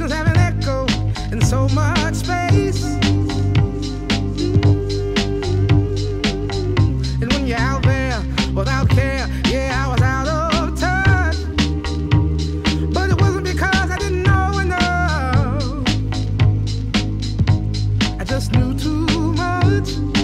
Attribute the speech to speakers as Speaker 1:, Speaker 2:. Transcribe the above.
Speaker 1: emotions have an echo in so much space. And when you're out there without care, yeah, I was out of touch. But it wasn't because I didn't know enough. I just knew too much.